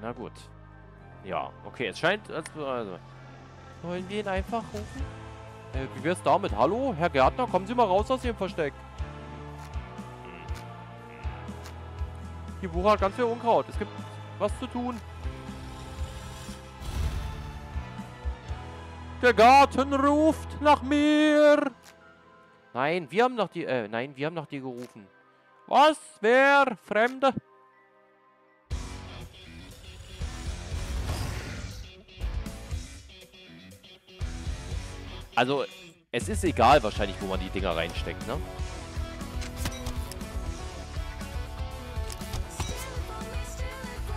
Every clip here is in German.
Na gut. Ja, okay, es scheint... Also. Wollen wir ihn einfach rufen? Äh, wie wär's damit? Hallo, Herr Gärtner, kommen Sie mal raus aus Ihrem Versteck. Die wuchert ganz viel Unkraut. Es gibt was zu tun. Der Garten ruft nach mir. Nein, wir haben nach die, äh, nein, wir haben nach dir gerufen. Was? Wer? Fremde? Also, es ist egal wahrscheinlich, wo man die Dinger reinsteckt, ne?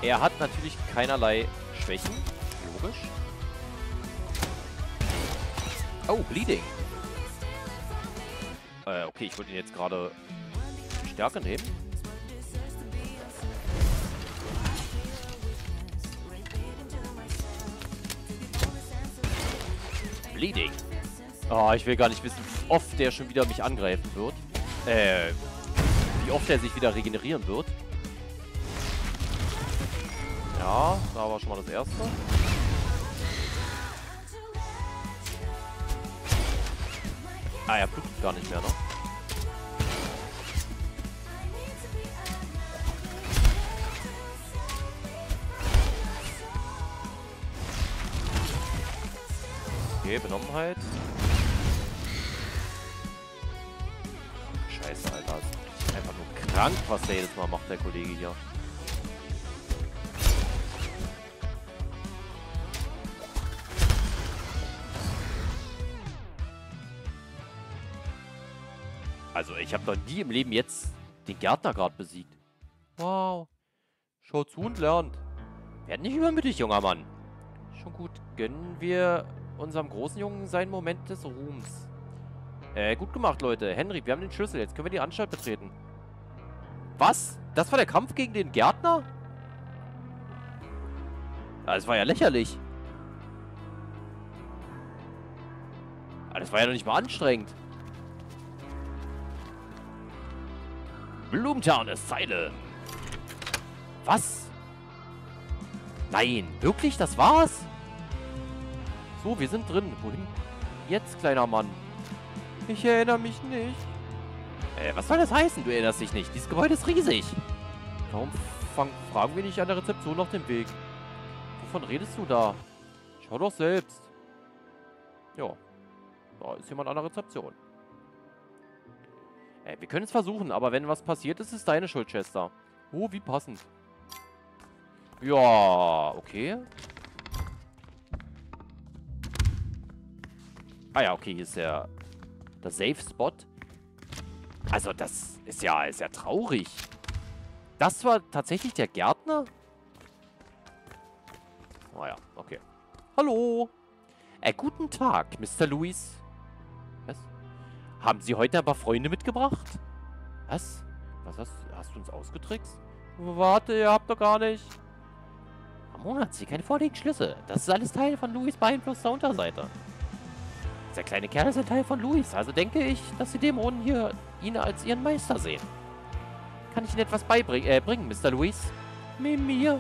Er hat natürlich keinerlei Schwächen. Logisch. Oh, Bleeding. Äh, okay, ich wollte ihn jetzt gerade Stärke nehmen. Bleeding. Oh, ich will gar nicht wissen, wie oft der schon wieder mich angreifen wird. Äh, wie oft er sich wieder regenerieren wird. Ja, da war schon mal das erste. Ah, er blutet gar nicht mehr, ne? Okay, Benommenheit. Krank, was der jedes Mal macht, der Kollege hier. Also, ich habe noch nie im Leben jetzt den Gärtner gerade besiegt. Wow. Schaut zu und lernt. Werd nicht übermütig, junger Mann. Schon gut. Gönnen wir unserem großen Jungen seinen Moment des Ruhms. Äh, gut gemacht, Leute. Henry, wir haben den Schlüssel. Jetzt können wir die Anstalt betreten. Was? Das war der Kampf gegen den Gärtner? Das war ja lächerlich. Das war ja noch nicht mal anstrengend. Blumentown Asylum. Was? Nein, wirklich? Das war's? So, wir sind drin. Wohin? Jetzt, kleiner Mann. Ich erinnere mich nicht. Äh, was soll das heißen? Du erinnerst dich nicht. Dieses Gebäude ist riesig. Warum fragen wir nicht an der Rezeption nach dem Weg? Wovon redest du da? Schau doch selbst. Ja. Da ist jemand an der Rezeption. Äh, wir können es versuchen, aber wenn was passiert, ist es deine Schuld, Chester. Oh, wie passend. Ja, okay. Ah ja, okay, hier ist der, der Safe-Spot. Also, das ist ja, ist ja traurig. Das war tatsächlich der Gärtner? Ah ja, okay. Hallo. Äh, guten Tag, Mr. Louis. Was? Haben Sie heute aber Freunde mitgebracht? Was? Was hast, hast du uns ausgetrickst? Warte, ihr habt doch gar nicht. Ramon hat sie keine vorliegenden Schlüsse. Das ist alles Teil von Louis beeinflusster Unterseite. Der kleine Kerl ist ein Teil von Louis, also denke ich, dass die Dämonen hier ihn als ihren Meister sehen. Kann ich Ihnen etwas beibringen, äh, bringen, Mr. Louis? Mimir.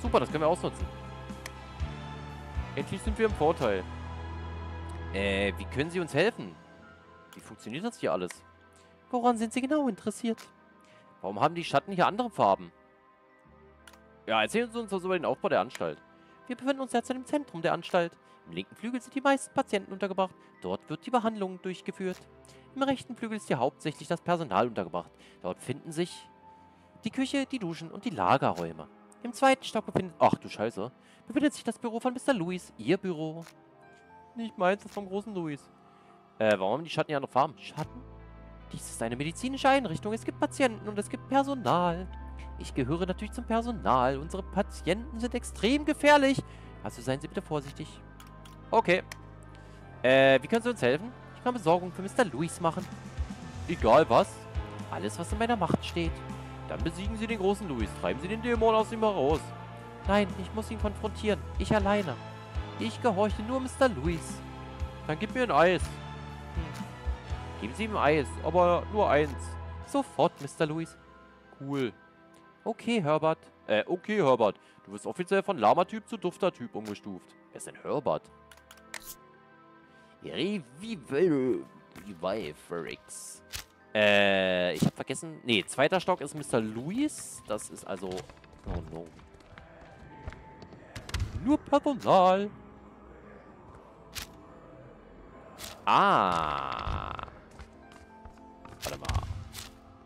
Super, das können wir ausnutzen. Endlich sind wir im Vorteil. Äh, wie können Sie uns helfen? Wie funktioniert das hier alles? Woran sind Sie genau interessiert? Warum haben die Schatten hier andere Farben? Ja, erzählen Sie uns also über den Aufbau der Anstalt. Wir befinden uns derzeit im Zentrum der Anstalt. Im linken Flügel sind die meisten Patienten untergebracht. Dort wird die Behandlung durchgeführt. Im rechten Flügel ist hier hauptsächlich das Personal untergebracht. Dort finden sich die Küche, die Duschen und die Lagerräume. Im zweiten Stock befindet... Ach du Scheiße. Befindet sich das Büro von Mr. Louis. Ihr Büro. Nicht meins, das vom großen Louis. Äh, warum haben die Schatten hier andere Farben? Schatten? Dies ist eine medizinische Einrichtung. Es gibt Patienten und es gibt Personal. Ich gehöre natürlich zum Personal. Unsere Patienten sind extrem gefährlich. Also seien Sie bitte vorsichtig. Okay. Äh, wie können Sie uns helfen? Ich kann Besorgung für Mr. Louis machen. Egal was. Alles, was in meiner Macht steht. Dann besiegen Sie den großen Louis. Treiben Sie den Dämon aus ihm heraus. Nein, ich muss ihn konfrontieren. Ich alleine. Ich gehorche nur Mr. Louis. Dann gib mir ein Eis. Hm. Geben Sie ihm Eis, aber nur eins. Sofort, Mr. Louis. Cool. Okay, Herbert. Äh, okay, Herbert. Du wirst offiziell von Lama-Typ zu Dufter-Typ umgestuft. Wer ist denn Herbert? Revival. Reviverix. Äh, ich hab vergessen. Nee, zweiter Stock ist Mr. Louis. Das ist also... Oh no. Nur Personal. Ah. Warte mal.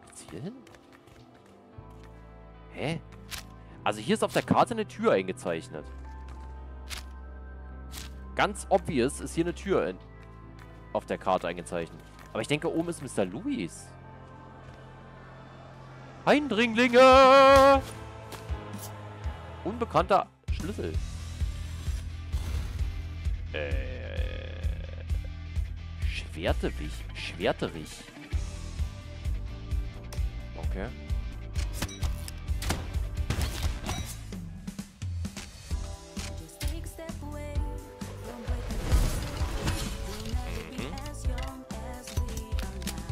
Geht's hier hin? Hä? Also hier ist auf der Karte eine Tür eingezeichnet. Ganz obvious ist hier eine Tür in, auf der Karte eingezeichnet. Aber ich denke, oben ist Mr. Louis. Eindringlinge! Unbekannter Schlüssel. Äh. Schwertewig. Schwerterich. Okay.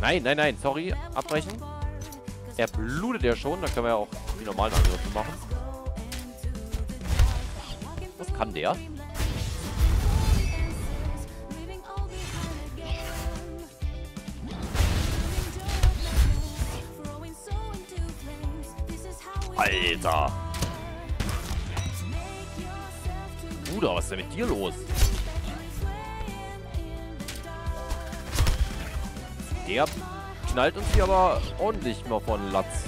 Nein, nein, nein, sorry. Abbrechen. Er blutet ja schon, dann können wir ja auch die normalen Angriffe machen. Was kann der? Alter! Bruder, was ist denn mit dir los? Der knallt uns hier aber ordentlich mal von Latz.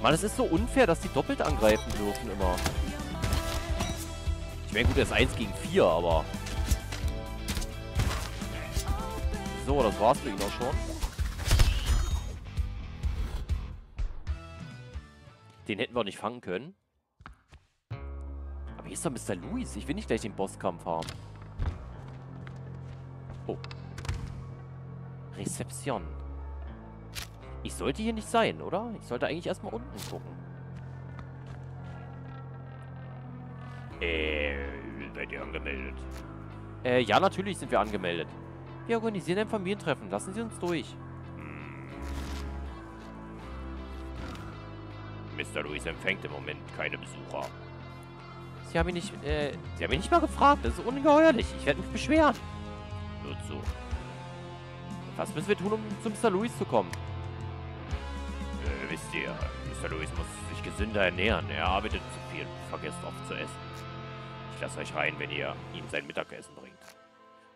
Mann, es ist so unfair, dass die doppelt angreifen dürfen immer. Ich meine, gut, er ist 1 gegen 4, aber... So, das war's für ihn auch schon. Den hätten wir nicht fangen können. Hier ist doch Mr. Louis. Ich will nicht gleich den Bosskampf haben. Oh. Rezeption. Ich sollte hier nicht sein, oder? Ich sollte eigentlich erstmal unten gucken. Äh, seid ihr angemeldet? Äh, ja, natürlich sind wir angemeldet. Wir organisieren ein Familientreffen. Lassen Sie uns durch. Mr. Louis empfängt im Moment keine Besucher. Sie haben mich nicht, äh, Sie haben mich nicht mal gefragt. Das ist ungeheuerlich. Ich werde mich beschweren. Nur so. Was müssen wir tun, um zu Mr. Louis zu kommen? Äh, wisst ihr, Mr. Louis muss sich gesünder ernähren. Er arbeitet zu viel und vergisst oft zu essen. Ich lasse euch rein, wenn ihr ihm sein Mittagessen bringt.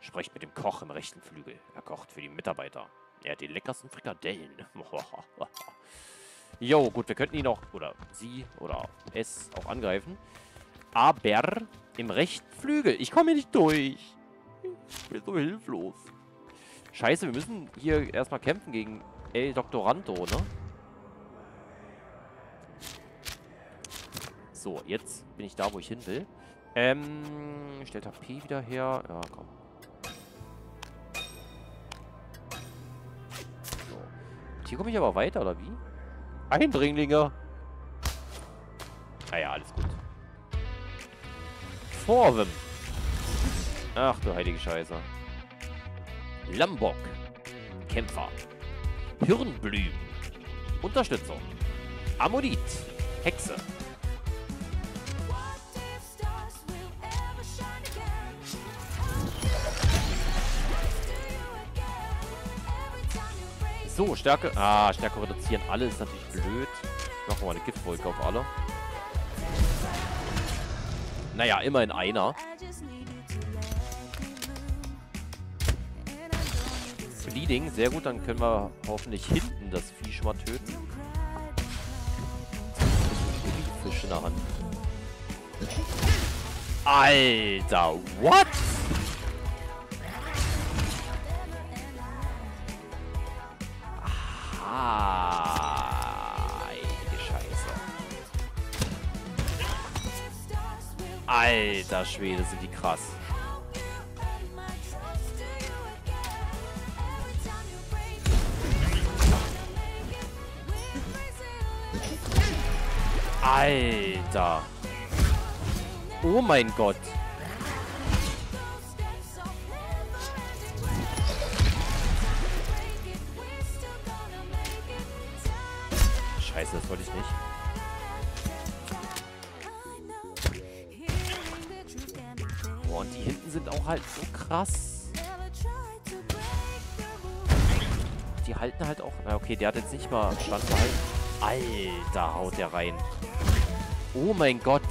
Sprecht mit dem Koch im rechten Flügel. Er kocht für die Mitarbeiter. Er hat die leckersten Frikadellen. Jo, gut, wir könnten ihn auch, oder sie, oder es auch angreifen. Aber im rechten Flügel. Ich komme hier nicht durch. Ich bin so hilflos. Scheiße, wir müssen hier erstmal kämpfen gegen El Doctorando, ne? So, jetzt bin ich da, wo ich hin will. Ähm, stellt HP wieder her. Ja, komm. So. Hier komme ich aber weiter, oder wie? Eindringlinge. Naja, alles gut. Vorwim. Ach du heilige Scheiße. Lambok. Kämpfer. Hirnblüm. Unterstützung. Ammodit. Hexe. So, Stärke. Ah, Stärke reduzieren. Alle ist natürlich blöd. Machen wir mal eine Giftwolke auf alle. Naja, immerhin einer. Bleeding, sehr gut. Dann können wir hoffentlich hinten das Vieh schon mal töten. Fisch in der Hand. Alter, what? Ah, Alter Schwede, sind die krass. Alter. Oh mein Gott. Und die hinten sind auch halt so krass. Die halten halt auch... Na okay, der hat jetzt nicht mal Stand gehalten. Alter, haut der rein. Oh mein Gott.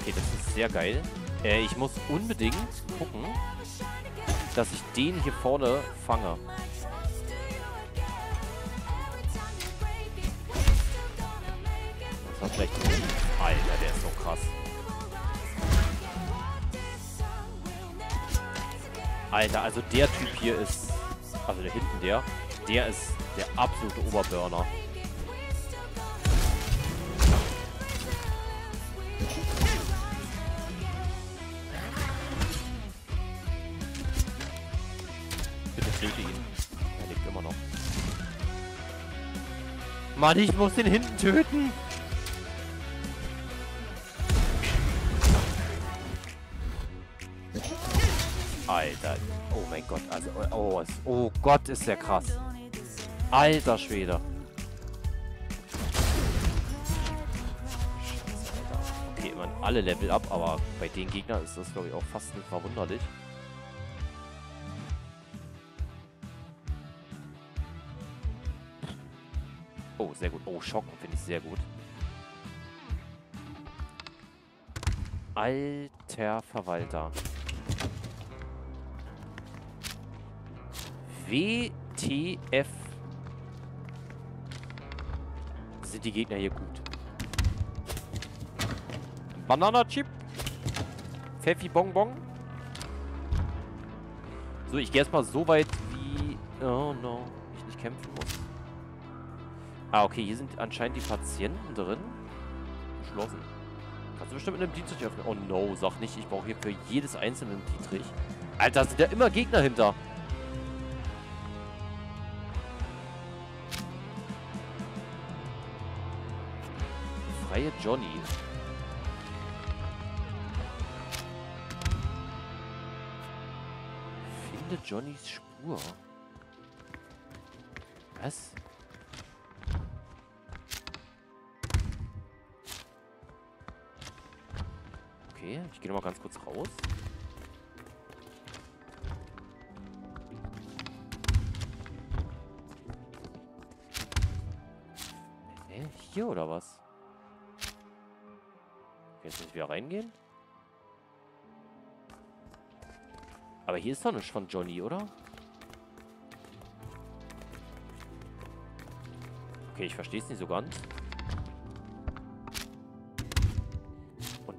Okay, das ist sehr geil. Äh, ich muss unbedingt gucken, dass ich den hier vorne fange. Das war vielleicht... Alter, der ist so krass. Alter, also der Typ hier ist... Also der hinten der. Der ist der absolute Oberburner. Töte ihn. Er lebt immer noch. Mann, ich muss den hinten töten. Alter. Oh mein Gott. Also, oh, es, oh Gott, ist der krass. Alter Schwede. Okay, immerhin alle Level ab, aber bei den Gegnern ist das, glaube ich, auch fast nicht verwunderlich. Sehr gut. Oh, Schocken finde ich sehr gut. Alter Verwalter. WTF. Sind die Gegner hier gut? Banana Chip. Pfeffi Bonbon. So, ich gehe erstmal so weit wie... Oh no. Ich nicht kämpfen muss. Ah, okay. Hier sind anscheinend die Patienten drin. Geschlossen. Kannst du bestimmt mit einem Dietrich öffnen. Oh no, sag nicht, ich brauche hier für jedes einzelne Dietrich. Alter, sind da immer Gegner hinter. Freie Johnny. Finde Johnnys Spur. Was? Okay, ich gehe noch mal ganz kurz raus. Hä? Hier oder was? Jetzt ich wieder reingehen. Aber hier ist doch nicht von Johnny, oder? Okay, ich verstehe es nicht so ganz.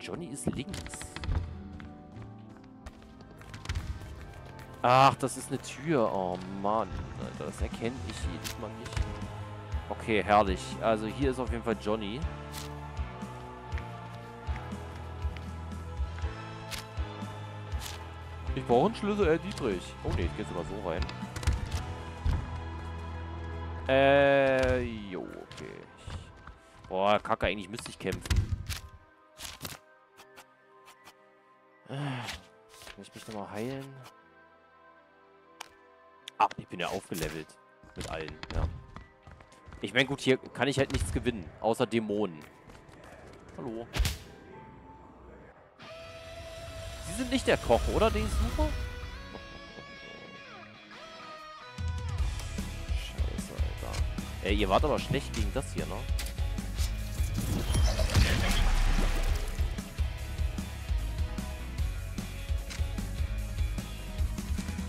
Johnny ist links. Ach, das ist eine Tür. Oh Mann, Alter, das erkenne ich jedes Mal nicht. Okay, herrlich. Also hier ist auf jeden Fall Johnny. Ich brauche einen Schlüssel, Herr Dietrich. Oh ne, ich gehe jetzt mal so rein. Äh, jo, okay. Ich, boah, kacke, eigentlich müsste ich kämpfen. Kann ich mich nochmal heilen? Ah, ich bin ja aufgelevelt. Mit allen, ja. Ich meine, gut, hier kann ich halt nichts gewinnen. Außer Dämonen. Hallo. Sie sind nicht der Koch, oder? Den ich suche? Scheiße, Alter. Ey, ihr wart aber schlecht gegen das hier, ne?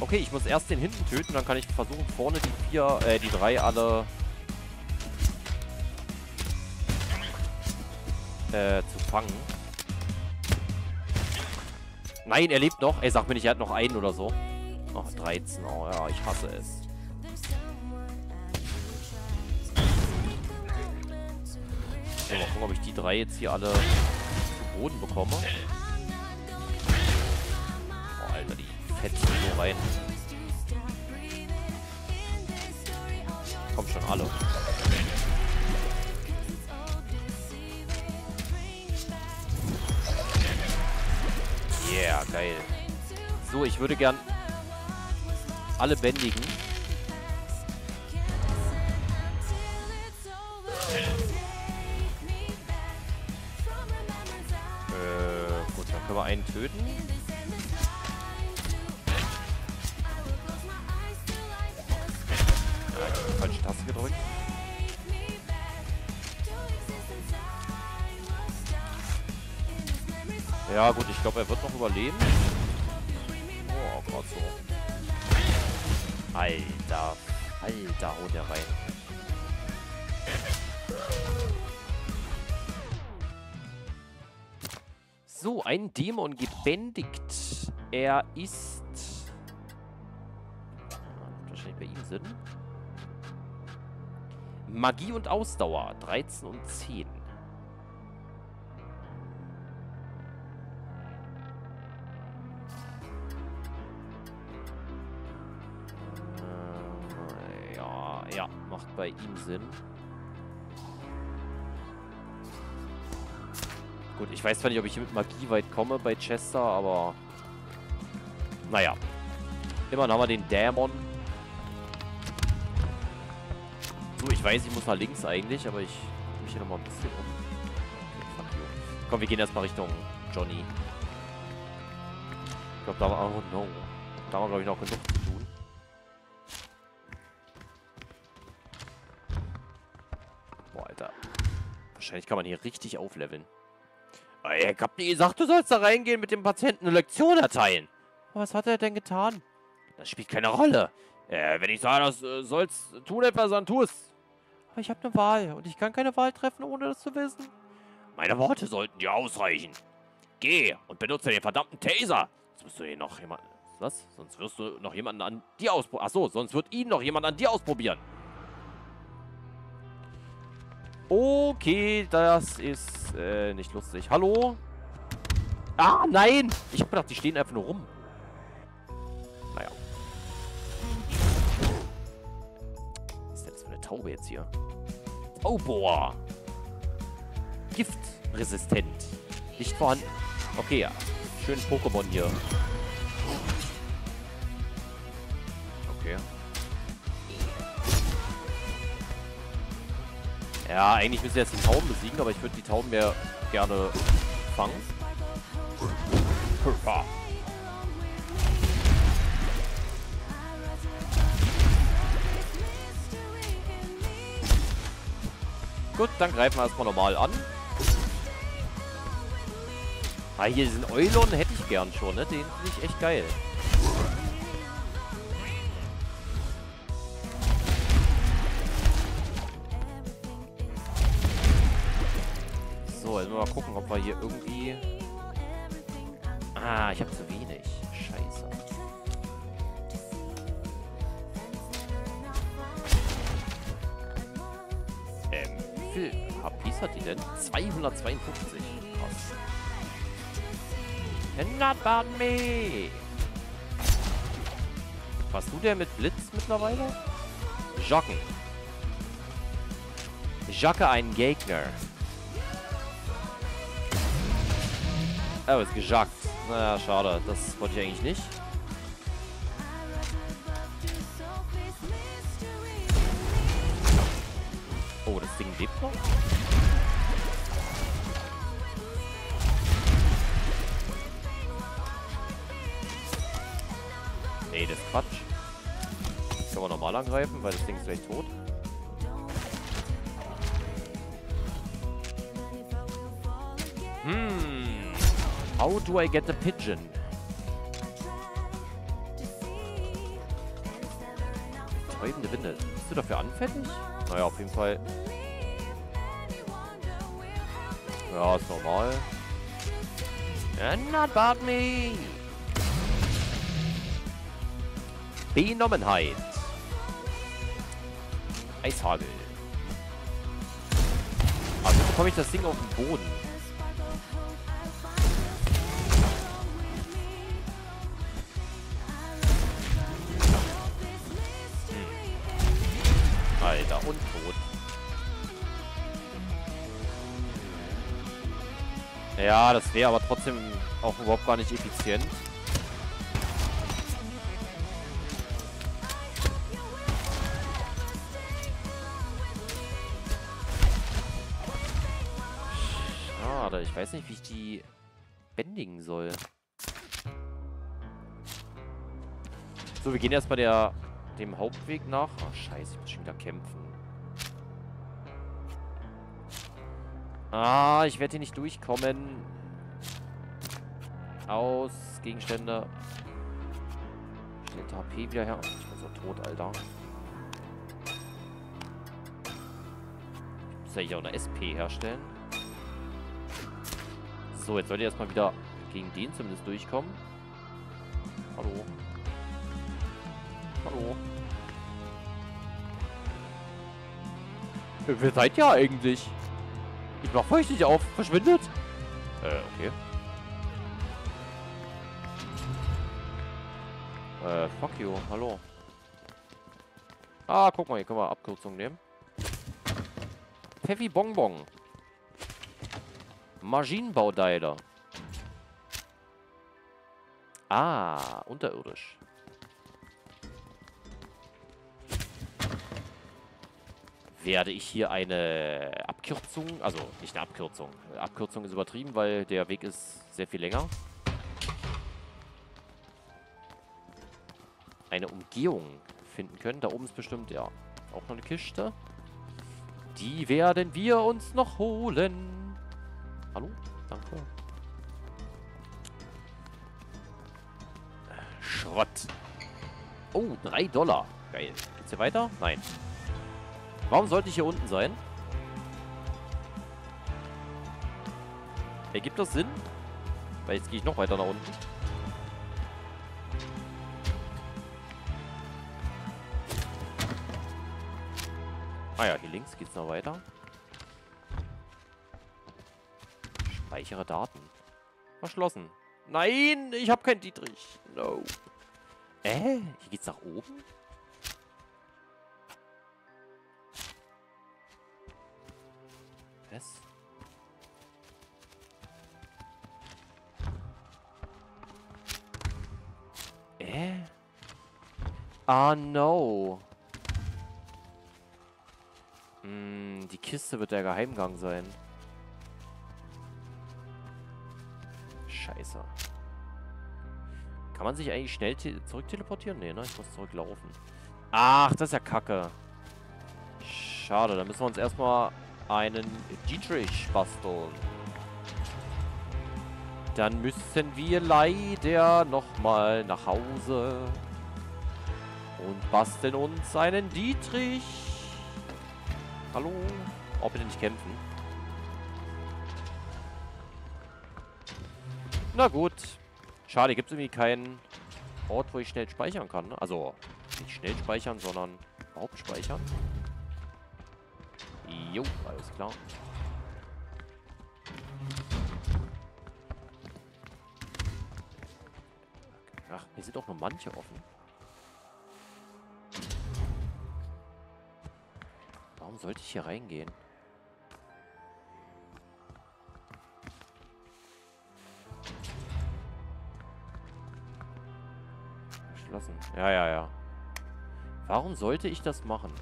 Okay, ich muss erst den hinten töten, dann kann ich versuchen, vorne die vier, äh, die drei alle äh, zu fangen. Nein, er lebt noch. Ey, sag mir nicht, er hat noch einen oder so. Ach, 13. Oh ja, ich hasse es. So, mal gucken, ob ich die drei jetzt hier alle zu Boden bekomme. Rein. Kommt schon alle. Yeah, geil. So, ich würde gern alle bändigen. Äh, gut, dann können wir einen töten. Überleben. Oh, gerade so. Alter. Alter, haut der rein. So, ein Dämon gebändigt. Er ist... Wahrscheinlich bei ihm Sinn. Magie und Ausdauer. 13 und 10. ihm Sinn. Gut, ich weiß zwar nicht, ob ich hier mit Magie weit komme bei Chester, aber... Naja. Immerhin haben wir den Dämon. So, ich weiß, ich muss nach links eigentlich, aber ich gucke mich hier nochmal ein bisschen um. Komm, wir gehen erstmal Richtung Johnny. Ich glaube, da war... Oh no. Da war, glaube ich, noch genug Wahrscheinlich kann man hier richtig aufleveln. Ich hab dir gesagt, du sollst da reingehen mit dem Patienten eine Lektion erteilen. Was hat er denn getan? Das spielt keine Rolle. Äh, wenn ich sage, das äh, sollst tun etwas, dann tu es. Aber ich habe eine Wahl und ich kann keine Wahl treffen, ohne das zu wissen. Meine Worte sollten dir ausreichen. Geh und benutze den verdammten Taser. Sonst wirst du hier noch jemand... Was? Sonst wirst du noch jemanden an dir ausprobieren. Achso, sonst wird ihn noch jemand an dir ausprobieren. Okay, das ist äh, nicht lustig. Hallo? Ah, nein! Ich hab gedacht, die stehen einfach nur rum. Naja. Was ist denn das für eine Taube jetzt hier? Taubohr. Giftresistent. Nicht vorhanden. Okay, ja. Schön Pokémon hier. Okay. Ja, eigentlich müssen wir jetzt die Tauben besiegen, aber ich würde die Tauben ja gerne fangen. Gut, dann greifen wir erstmal normal an. Ah, hier diesen Eulon hätte ich gern schon, ne? Den finde ich echt geil. Gucken, ob wir hier irgendwie... Ah, ich habe zu wenig. Scheiße. Ähm, wie viel HPs hat die denn? 252. Krass. Not about me. Warst du der mit Blitz mittlerweile? Jocken. Jocke einen Gegner. Oh, ist gejagt. Naja, schade. Das wollte ich eigentlich nicht. Oh, das Ding lebt noch? Nee, das ist Quatsch. Können wir normal angreifen, weil das Ding ist gleich tot. Hmm. How do I get the pigeon? Täubende Winde. Bist du dafür anfällig? Naja, auf jeden Fall. Ja, ist normal. And not about me. Benommenheit. Eishagel. Also bekomme ich das Ding auf den Boden. Ja, das wäre aber trotzdem auch überhaupt gar nicht effizient. Schade, ich weiß nicht, wie ich die bändigen soll. So, wir gehen erstmal der, dem Hauptweg nach. Ach, scheiße, ich muss schon wieder kämpfen. Ah, ich werde hier nicht durchkommen. Aus. Gegenstände. Stellt HP wieder her. Ich bin so tot, Alter. Ich muss ja hier auch eine SP herstellen. So, jetzt sollte ich erstmal wieder gegen den zumindest durchkommen. Hallo. Hallo. Wer seid ihr eigentlich? Ich mach euch nicht auf. Verschwindet. Äh, okay. Äh, fuck you. Hallo. Ah, guck mal, hier können wir Abkürzung nehmen. Pfeffi Bonbon. Maschinenbaudeile. Ah, unterirdisch. Werde ich hier eine Abkürzung, also nicht eine Abkürzung. Abkürzung ist übertrieben, weil der Weg ist sehr viel länger. Eine Umgehung finden können. Da oben ist bestimmt, ja, auch noch eine Kiste. Die werden wir uns noch holen. Hallo? Danke. Schrott. Oh, drei Dollar. Geil. Geht's hier weiter? Nein. Warum sollte ich hier unten sein? Ergibt das Sinn? Weil jetzt gehe ich noch weiter nach unten. Ah ja, hier links geht's noch weiter. Speichere Daten. Verschlossen. Nein, ich habe keinen Dietrich. No. Äh, hier geht's nach oben? Was? Äh? Ah, no. Hm, die Kiste wird der Geheimgang sein. Scheiße. Kann man sich eigentlich schnell zurück teleportieren? Nee, ne? Ich muss zurücklaufen. Ach, das ist ja kacke. Schade, dann müssen wir uns erstmal einen Dietrich basteln. Dann müssen wir leider nochmal nach Hause und basteln uns einen Dietrich. Hallo? Oh, bitte nicht kämpfen. Na gut. Schade, gibt es irgendwie keinen Ort, wo ich schnell speichern kann. Ne? Also, nicht schnell speichern, sondern überhaupt speichern. Jo, alles klar. Ach, hier sind auch nur manche offen. Warum sollte ich hier reingehen? Geschlossen. Ja, ja, ja. Warum sollte ich das machen?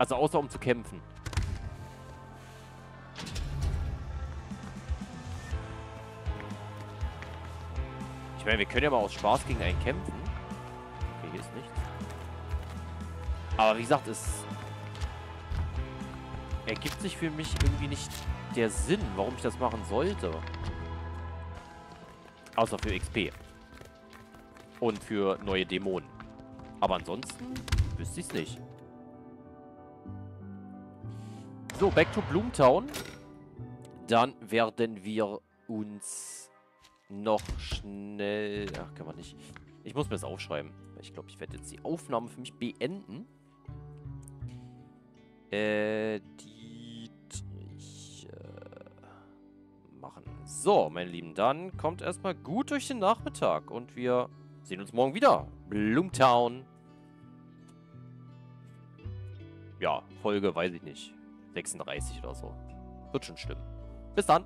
Also außer um zu kämpfen. Ich meine, wir können ja mal aus Spaß gegen einen kämpfen. Okay, hier ist nichts. Aber wie gesagt, es ergibt sich für mich irgendwie nicht der Sinn, warum ich das machen sollte. Außer für XP. Und für neue Dämonen. Aber ansonsten wüsste ich es nicht. So, back to Bloomtown. Dann werden wir uns noch schnell... Ach, kann man nicht. Ich muss mir das aufschreiben. Ich glaube, ich werde jetzt die Aufnahme für mich beenden. Äh, Dietrich äh, machen. So, meine Lieben, dann kommt erstmal gut durch den Nachmittag und wir sehen uns morgen wieder. Bloomtown. Ja, Folge weiß ich nicht. 36 oder so. Wird schon stimmen. Bis dann.